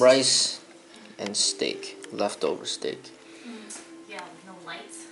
Rice and steak, leftover steak. Mm, yeah, no lights.